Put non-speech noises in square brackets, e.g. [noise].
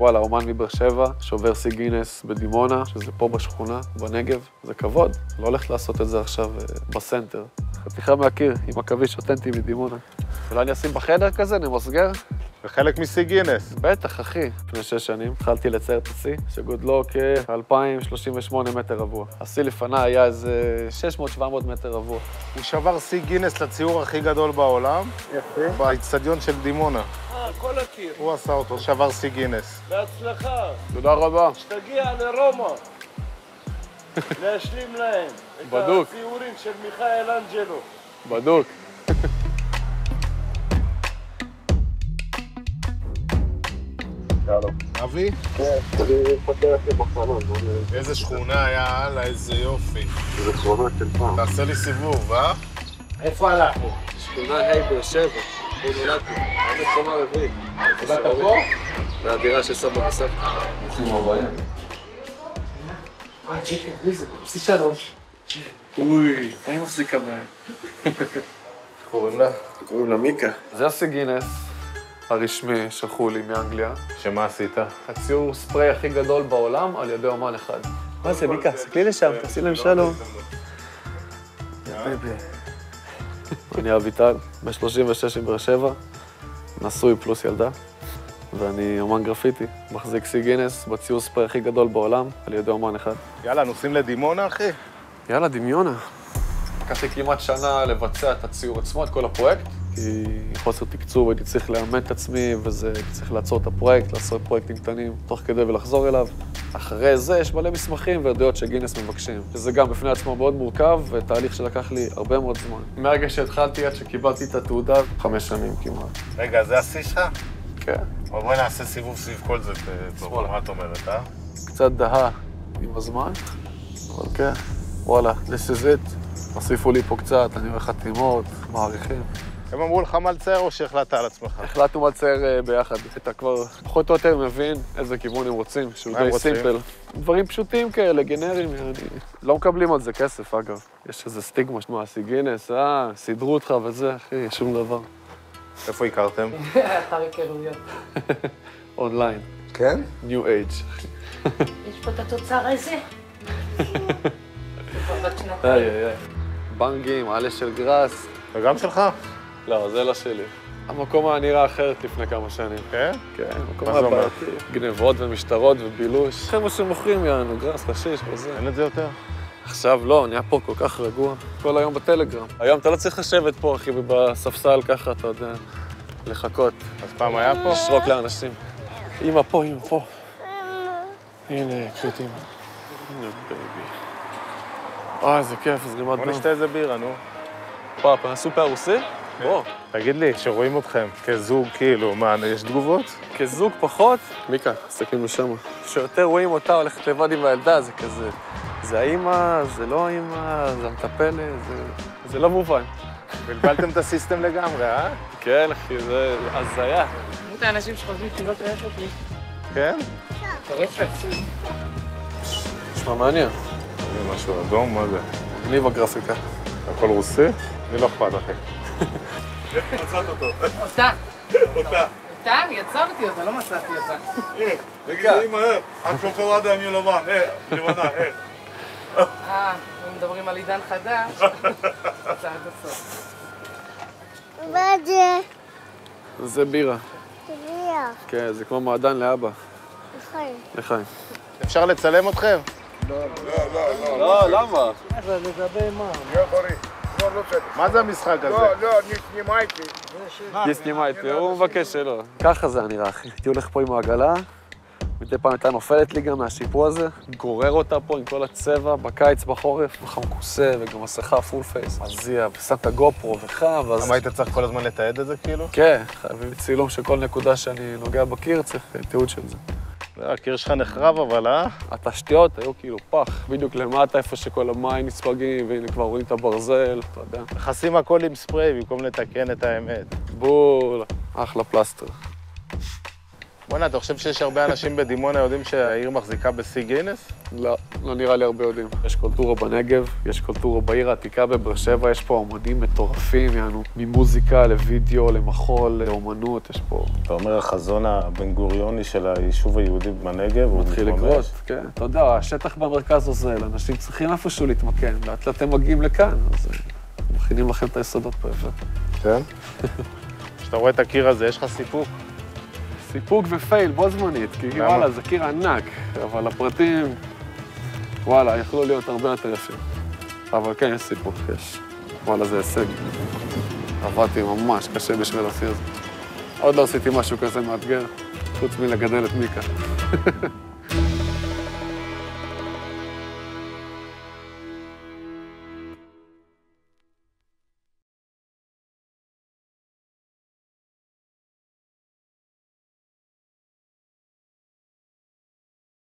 וואלה, אומן מבאר שבע, שובר שיא גינס בדימונה, שזה פה בשכונה, בנגב, זה כבוד. לא הולך לעשות את זה עכשיו אה, בסנטר. חתיכה מהקיר, עם עכביש אותנטי מדימונה. אולי אני אשים בחדר כזה, נמסגר? זה חלק משיא גינס. בטח, אחי. לפני שש שנים התחלתי לצייר את השיא, שגודלו כ-2,038 מטר רבוע. השיא לפניי היה איזה 600-700 מטר רבוע. הוא שבר שיא גינס לציור הכי גדול בעולם, יפה. באיצטדיון של דימונה. אה, כל הקיר. הוא עשה אותו, שבר שיא גינס. בהצלחה. תודה רבה. שתגיע לרומא. להשלים להם. בדוק. את הציורים של מיכאל אנג'לו. בדוק. אבי? כן, אני פותח לי בחלון, איזה שכונה היה, הלאה, איזה יופי. זה זכרונות של פעם. תעשה לי סיבוב, אה? איפה אנחנו? שכונה ה' באר שבע. פה נולדתי. אני קומה רביעית. נולדת פה? זה הדירה של סבא וסבתא. אוי, אין מפסיקה מהם. קוראים לה? קוראים לה מיקה. זה השיא גינס הרשמי, שלחו לי מאנגליה. שמה עשית? הציור ספרי הכי גדול בעולם על ידי אומן אחד. מה זה, מיקה? סתכלי לשם, תעשי להם שלום. אני אביטל, ב-36 מבאר שבע, נשוי פלוס ילדה, ואני אומן גרפיטי, מחזיק שיא גינס בציור ספרי הכי גדול בעולם על ידי אומן אחד. יאללה, נוסעים לדימונה, אחי? יאללה, דמיונה. לקח לי כמעט שנה לבצע את הציור עצמו, את כל הפרויקט, חוסר תקצוב הייתי צריך לאמן את עצמי, וזה, הייתי צריך לעצור את הפרויקט, לעשות פרויקטים קטנים, תוך כדי ולחזור אליו. אחרי זה יש מלא מסמכים ועדויות שגינס מבקשים, שזה גם בפני עצמו מאוד מורכב, ותהליך שלקח לי הרבה מאוד זמן. מהרגע שהתחלתי עד שקיבלתי את התעודה, חמש שנים כמעט. רגע, זה השיא שלך? כן. אבל בואי נעשה סיבוב סביב כל זה, שמאלה. מה את אומרת, אה? קצת דהה עם הזמן, אבל כן, וואלה, this is it. הוסיפו לי פה קצת, אני רואה חתימות, מעריכים. הם אמרו לך מה לצייר או שהחלטת על עצמך? החלטנו מה לצייר אה, ביחד. אתה כבר פחות או יותר מבין איזה כיוון הם רוצים, שהוא די? סימפל. דברים פשוטים כאלה, גנריים, אני... לא מקבלים על זה כסף, אגב. יש איזה סטיגמה, מה, סי גינס, אה, סידרו אותך וזה, אחי, שום דבר. איפה הכרתם? אתר היכרויות. [laughs] אונליין, כן? ניו אייג'. יש פה את התוצר הזה. [laughs] בנגים, עלה של גראס. וגם שלך? לא, זה לא שלי. המקום היה נראה אחרת לפני כמה שנים. כן? כן, מקום מה היה זה? בעייתי. גנבות ומשטרות ובילוש. חבר'ה שמוכרים יענו, גראס, חשיש וזה. אין את זה יותר? עכשיו לא, נהיה פה כל כך רגוע. כל היום בטלגרם. היום אתה לא צריך לשבת פה, אחי, בספסל ככה, אתה יודע, לחכות. אז פעם היה פה? לשרוק לאנשים. אמא פה, אמא פה. הנה, את אמא. הנה, baby. אה, איזה כיף, זרימת בוא דם. נשתה איזה בירה, נו. פאפ, הסופר הרוסי? בוא. תגיד לי, שרואים אתכם כזוג, כאילו, מה, יש תגובות? כזוג פחות, מיקה, תסתכלים לשם. כשיותר רואים אותה הולכת לבד עם הילדה, זה כזה, זה האימא, זה לא האימא, זה המטפלת, זה, זה לא מובן. בלבלתם את הסיסטם לגמרי, אה? כן, אחי, זה הזיה. כמות האנשים שחושבים שהיא לא טרפת לי. כן? נשמע מעניין. זה משהו אדום, מה זה? מגניב הגרפיקה. הכל רוסי? לי לא אכפת, אחי. אותה. אותה. אותה? אני יצרתי אותה, לא מצאתי אותה. השוקולדה עם לבן, אה, לבנה, אה. אה, אם מדברים על עידן חדש, זה עד הסוף. מה זה? זה בירה. תביע. כן, זה כמו מעדן לאבא. נכון. לחיים. אפשר לצלם אתכם? לא, למה? מה זה המשחק הזה? יסנימה איתי, הוא מבקש שלא. ככה זה נראה, אחי. הייתי הולך פה עם העגלה, מדי פעם הייתה נופלת לי גם מהשיפוע הזה, גורר אותה פה עם כל הצבע, בקיץ, בחורף, ככה מכוסה, וגם מסכה full face. מזיע, ושם את ה GoPro וחם, ואז... למה היית צריך כל הזמן לתעד את זה, כאילו? כן, חייבים צילום של כל נקודה שאני נוגע בקיר, צריך תיעוד של זה. הקיר שלך נחרב אבל, אה? התשתיות היו כאילו פח, בדיוק למטה, איפה שכל המים נספגים, והנה כבר רואים את הברזל, אתה יודע. מכסים הכל עם ספרי במקום לתקן את האמת. בול, אחלה פלסטר. בוא'נה, אתה חושב שיש הרבה אנשים בדימונה יודעים שהעיר מחזיקה בשיא גינס? לא, לא נראה לי הרבה יודעים. יש קולטורה בנגב, יש קולטורה בעיר העתיקה בבאר שבע, יש פה אומנים מטורפים, יענו, ממוזיקה לוידאו, למחול, לאומנות, יש פה... אתה אומר, החזון הבן גוריוני של היישוב היהודי בנגב, הוא מתחיל. לקרות, כן. אתה יודע, השטח במרכז עוזר, אנשים צריכים איפשהו להתמקם, לאט לאט הם מגיעים לכאן, אז אה, מכינים לכם את היסודות פה יפה. כן? [laughs] כשאתה רואה את הקיר הזה, יש לך סיפוק? סיפוק ופייל בו זמנית, כי? וואלה, זה קיר ענק, אבל הפרטים, וואלה, יכלו להיות הרבה יותר יפים. אבל כן, יש סיפוק, יש. וואלה, זה הישג. עבדתי ממש קשה בשביל להוציא את זה. עוד לא עשיתי משהו כזה מאתגר, חוץ מלגדל את מיקה. [laughs]